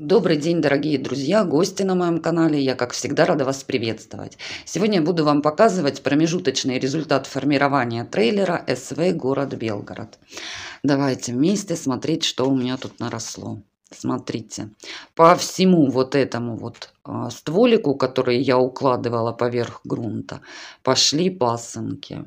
Добрый день, дорогие друзья, гости на моем канале. Я, как всегда, рада вас приветствовать. Сегодня я буду вам показывать промежуточный результат формирования трейлера СВ «Город Белгород». Давайте вместе смотреть, что у меня тут наросло. Смотрите, по всему вот этому вот а, стволику, который я укладывала поверх грунта, пошли пасынки.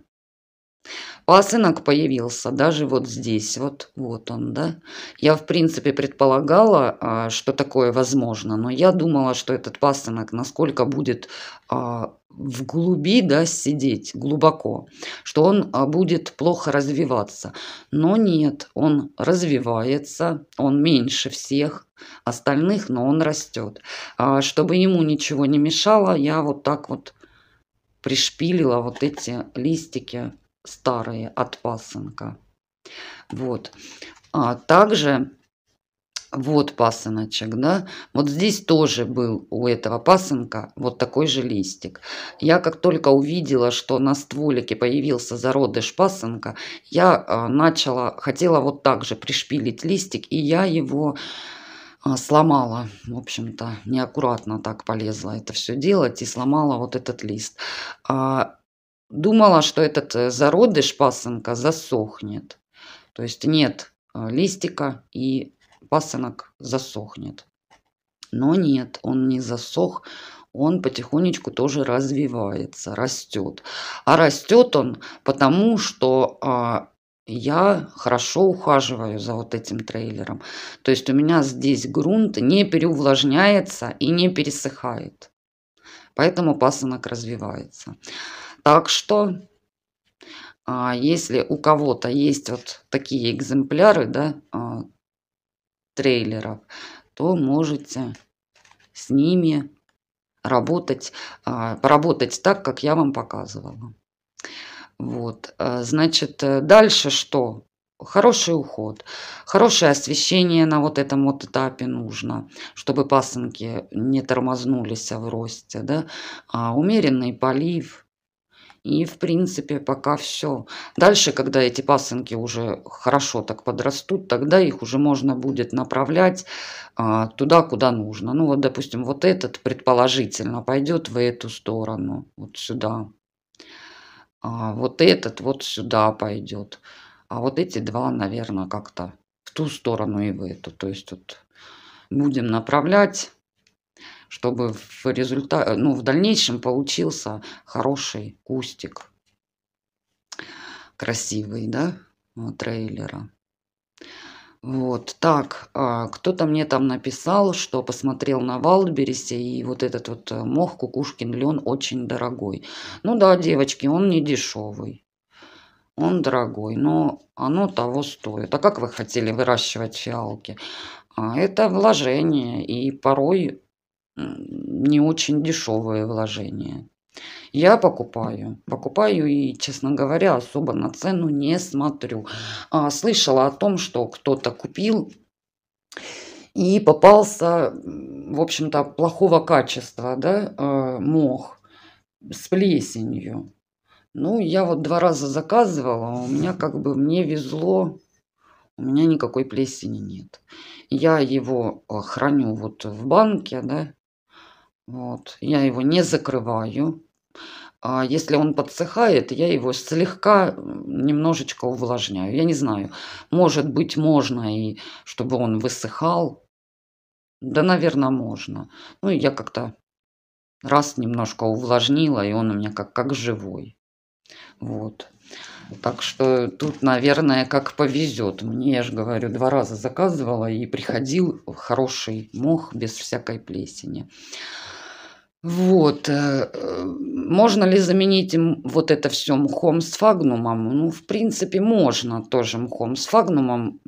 Пасынок появился даже вот здесь, вот, вот он, да. Я, в принципе, предполагала, а, что такое возможно, но я думала, что этот пасынок насколько будет а, в глуби, да, сидеть глубоко, что он а, будет плохо развиваться. Но нет, он развивается, он меньше всех остальных, но он растет. Чтобы ему ничего не мешало, я вот так вот пришпилила вот эти листики старые от пасынка. Вот. А также вот пасыночек, да, вот здесь тоже был у этого пасынка вот такой же листик. Я как только увидела, что на стволике появился зародыш пасынка, я а, начала, хотела вот так же пришпилить листик, и я его а, сломала, в общем-то, неаккуратно так полезла это все делать и сломала вот этот лист. А Думала, что этот э, зародыш пасынка засохнет. То есть нет э, листика и пасынок засохнет. Но нет, он не засох, он потихонечку тоже развивается, растет. А растет он потому, что а, я хорошо ухаживаю за вот этим трейлером. То есть у меня здесь грунт не переувлажняется и не пересыхает. Поэтому пасынок развивается. Так что, а, если у кого-то есть вот такие экземпляры, да, а, трейлеров, то можете с ними работать, а, поработать так, как я вам показывала. Вот, значит, дальше что? Хороший уход, хорошее освещение на вот этом вот этапе нужно, чтобы пасынки не тормознулись в росте, да, а умеренный полив, и, в принципе, пока все. Дальше, когда эти пасынки уже хорошо так подрастут, тогда их уже можно будет направлять а, туда, куда нужно. Ну, вот, допустим, вот этот предположительно пойдет в эту сторону, вот сюда. А вот этот вот сюда пойдет. А вот эти два, наверное, как-то в ту сторону и в эту. То есть вот будем направлять чтобы в результате, ну, в дальнейшем получился хороший кустик. Красивый, да, трейлера. Вот, так, а, кто-то мне там написал, что посмотрел на Валдберрисе, и вот этот вот э, мох кукушкин лен очень дорогой. Ну да, девочки, он не дешевый. Он дорогой, но оно того стоит. А как вы хотели выращивать фиалки? А, это вложение, и порой не очень дешевое вложение. Я покупаю, покупаю и, честно говоря, особо на цену не смотрю. А, слышала о том, что кто-то купил и попался, в общем-то, плохого качества, да, э, мох с плесенью. Ну, я вот два раза заказывала, у меня как бы мне везло, у меня никакой плесени нет. Я его э, храню вот в банке, да, вот. Я его не закрываю. А если он подсыхает, я его слегка немножечко увлажняю. Я не знаю, может быть, можно и чтобы он высыхал. Да, наверное, можно. Ну, я как-то раз немножко увлажнила, и он у меня как, как живой. Вот. Так что тут, наверное, как повезет. Мне, я же говорю, два раза заказывала и приходил хороший мох без всякой плесени. Вот. Э, э, можно ли заменить вот это все мхом с фагнумом? Ну, в принципе, можно тоже мхом с фагнумом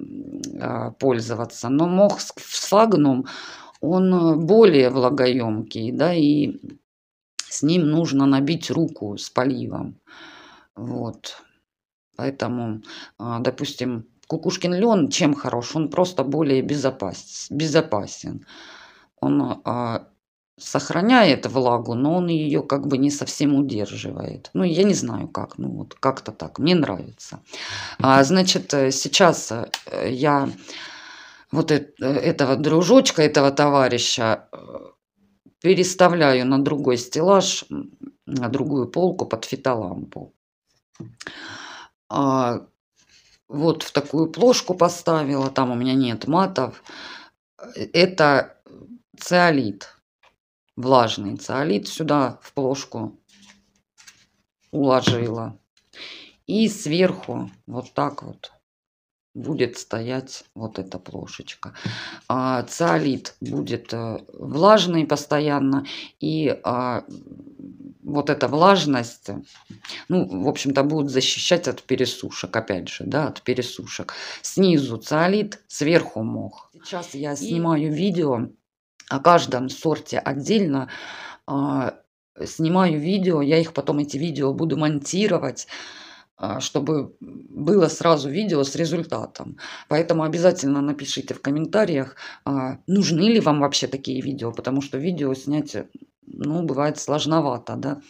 а, пользоваться, но мох с фагнум, он более влагоемкий, да, и с ним нужно набить руку с поливом. Вот. Поэтому, а, допустим, кукушкин лен чем хорош? Он просто более безопасен. безопасен. Он а, сохраняет влагу, но он ее как бы не совсем удерживает. Ну, я не знаю как, ну вот как-то так, мне нравится. А, значит, э, сейчас э, я вот этого дружочка, этого товарища переставляю на другой стеллаж, на другую полку под фитолампу. А, вот в такую плошку поставила, там у меня нет матов. Это циолит, влажный циолит сюда в плошку уложила. И сверху вот так вот будет стоять вот эта плошечка. А, циолит будет э, влажный постоянно. И а, вот эта влажность, ну, в общем-то, будет защищать от пересушек, опять же, да, от пересушек. Снизу циолит, сверху мох. Сейчас я снимаю видео о каждом сорте отдельно. А, снимаю видео, я их потом, эти видео, буду монтировать а, чтобы было сразу видео с результатом. Поэтому обязательно напишите в комментариях, а, нужны ли вам вообще такие видео, потому что видео снять, ну, бывает сложновато, да.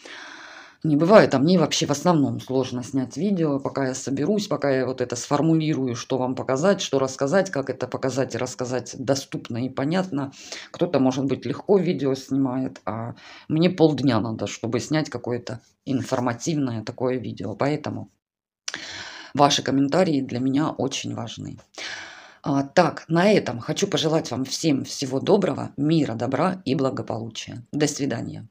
Не бывает, а мне вообще в основном сложно снять видео, пока я соберусь, пока я вот это сформулирую, что вам показать, что рассказать, как это показать и рассказать доступно и понятно. Кто-то, может быть, легко видео снимает, а мне полдня надо, чтобы снять какое-то информативное такое видео. Поэтому ваши комментарии для меня очень важны. А, так, на этом хочу пожелать вам всем всего доброго, мира, добра и благополучия. До свидания.